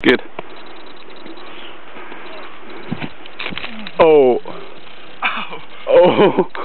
Good. Oh. Oh. Oh.